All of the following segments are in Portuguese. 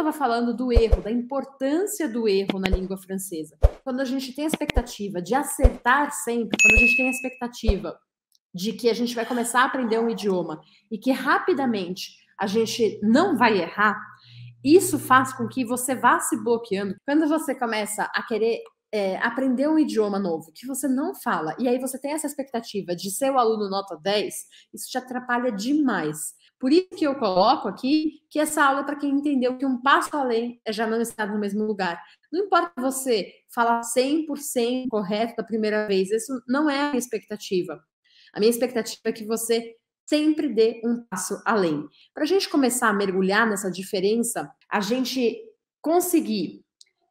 estava falando do erro, da importância do erro na língua francesa. Quando a gente tem a expectativa de acertar sempre, quando a gente tem a expectativa de que a gente vai começar a aprender um idioma e que rapidamente a gente não vai errar, isso faz com que você vá se bloqueando. Quando você começa a querer é, aprender um idioma novo que você não fala, e aí você tem essa expectativa de ser o aluno nota 10, isso te atrapalha demais. Por isso que eu coloco aqui que essa aula é para quem entendeu que um passo além é já não estar no mesmo lugar. Não importa você falar 100% correto da primeira vez, isso não é a minha expectativa. A minha expectativa é que você sempre dê um passo além. Para a gente começar a mergulhar nessa diferença, a gente conseguir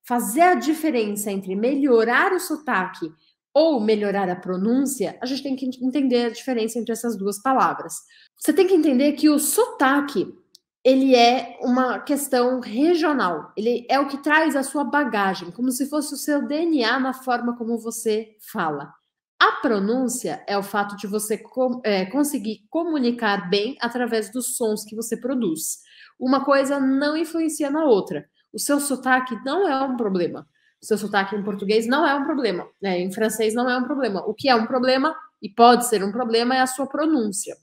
fazer a diferença entre melhorar o sotaque ou melhorar a pronúncia, a gente tem que entender a diferença entre essas duas palavras. Você tem que entender que o sotaque ele é uma questão regional. Ele é o que traz a sua bagagem, como se fosse o seu DNA na forma como você fala. A pronúncia é o fato de você é, conseguir comunicar bem através dos sons que você produz. Uma coisa não influencia na outra. O seu sotaque não é um problema. O seu sotaque em português não é um problema. Né? Em francês não é um problema. O que é um problema, e pode ser um problema, é a sua pronúncia.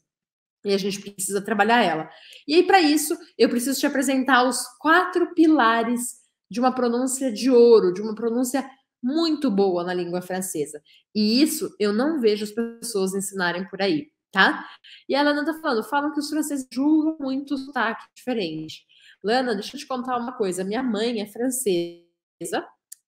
E a gente precisa trabalhar ela. E aí, para isso, eu preciso te apresentar os quatro pilares de uma pronúncia de ouro, de uma pronúncia muito boa na língua francesa. E isso eu não vejo as pessoas ensinarem por aí, tá? E a Lana tá falando, falam que os franceses julgam muito o sotaque diferente. Lana, deixa eu te contar uma coisa. Minha mãe é francesa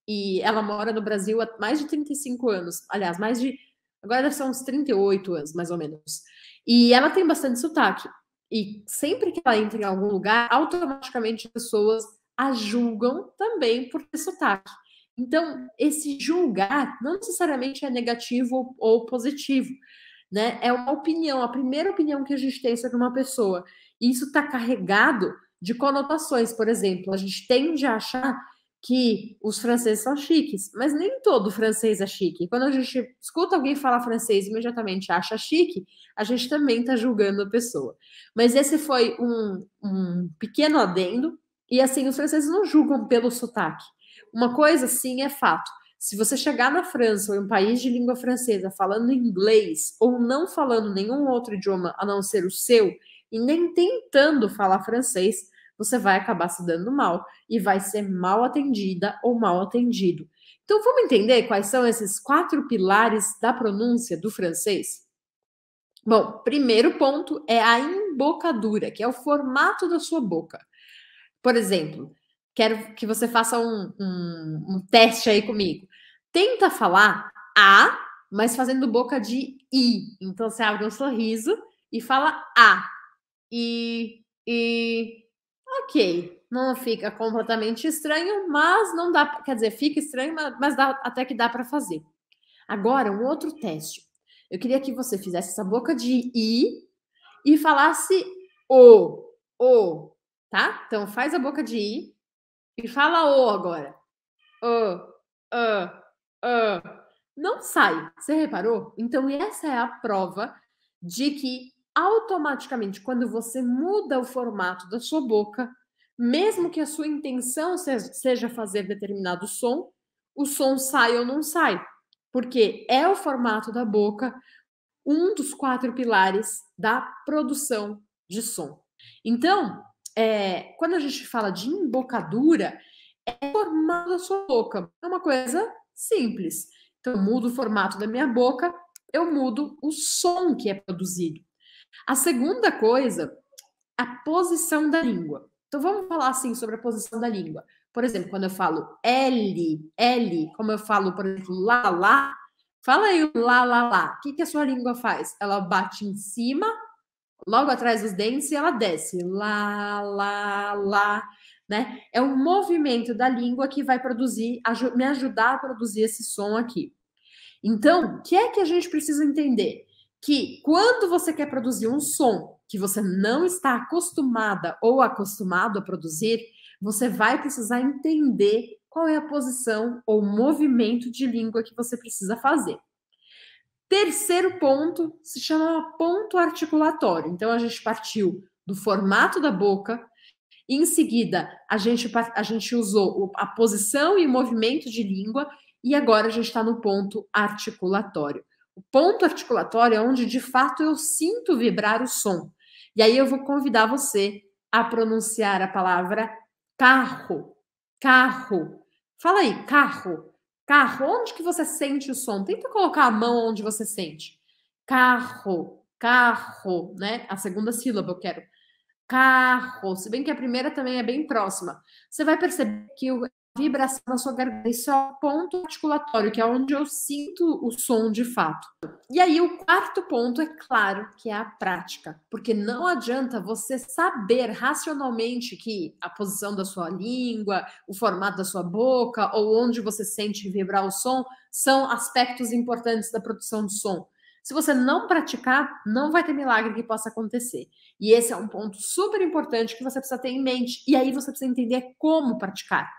e ela mora no Brasil há mais de 35 anos. Aliás, mais de. Agora deve ser uns 38 anos, mais ou menos. E ela tem bastante sotaque. E sempre que ela entra em algum lugar, automaticamente as pessoas a julgam também por ter sotaque. Então, esse julgar não necessariamente é negativo ou positivo, né? É uma opinião, a primeira opinião que a gente tem sobre uma pessoa. E isso está carregado de conotações. Por exemplo, a gente tende a achar que os franceses são chiques, mas nem todo francês é chique. Quando a gente escuta alguém falar francês e imediatamente acha chique, a gente também está julgando a pessoa. Mas esse foi um, um pequeno adendo, e assim, os franceses não julgam pelo sotaque. Uma coisa, sim, é fato. Se você chegar na França ou em um país de língua francesa falando inglês ou não falando nenhum outro idioma a não ser o seu e nem tentando falar francês, você vai acabar se dando mal e vai ser mal atendida ou mal atendido. Então vamos entender quais são esses quatro pilares da pronúncia do francês? Bom, primeiro ponto é a embocadura, que é o formato da sua boca. Por exemplo, quero que você faça um, um, um teste aí comigo. Tenta falar A, mas fazendo boca de I. Então você abre um sorriso e fala A. E, e ok, não fica completamente estranho, mas não dá, quer dizer, fica estranho, mas dá, até que dá para fazer. Agora, um outro teste. Eu queria que você fizesse essa boca de I e falasse O, O, tá? Então faz a boca de I e fala o agora. O, o, o. Não sai. Você reparou? Então, essa é a prova de que automaticamente, quando você muda o formato da sua boca, mesmo que a sua intenção seja fazer determinado som, o som sai ou não sai. Porque é o formato da boca um dos quatro pilares da produção de som. Então, é, quando a gente fala de embocadura, é formar a sua boca. É uma coisa simples. Então, eu mudo o formato da minha boca, eu mudo o som que é produzido. A segunda coisa, a posição da língua. Então, vamos falar assim sobre a posição da língua. Por exemplo, quando eu falo L, L, como eu falo, por exemplo, lá, lá, fala aí o lá, lá, lá. O que, que a sua língua faz? Ela bate em cima logo atrás dos dentes e ela desce. Lá, lá, lá. Né? É um movimento da língua que vai produzir, me ajudar a produzir esse som aqui. Então, o que é que a gente precisa entender? Que quando você quer produzir um som que você não está acostumada ou acostumado a produzir, você vai precisar entender qual é a posição ou movimento de língua que você precisa fazer. Terceiro ponto se chama ponto articulatório. Então, a gente partiu do formato da boca Em seguida, a gente, a gente usou a posição e movimento de língua, e agora a gente está no ponto articulatório. O ponto articulatório é onde de fato eu sinto vibrar o som. E aí eu vou convidar você a pronunciar a palavra carro. Carro. Fala aí, carro. Carro. Onde que você sente o som? Tenta colocar a mão onde você sente. Carro. Carro, né? A segunda sílaba eu quero carro, se bem que a primeira também é bem próxima. Você vai perceber que a vibração na sua garganta, isso é o ponto articulatório, que é onde eu sinto o som de fato. E aí, o quarto ponto é claro que é a prática, porque não adianta você saber racionalmente que a posição da sua língua, o formato da sua boca, ou onde você sente vibrar o som, são aspectos importantes da produção de som. Se você não praticar, não vai ter milagre que possa acontecer. E esse é um ponto super importante que você precisa ter em mente. E aí você precisa entender como praticar.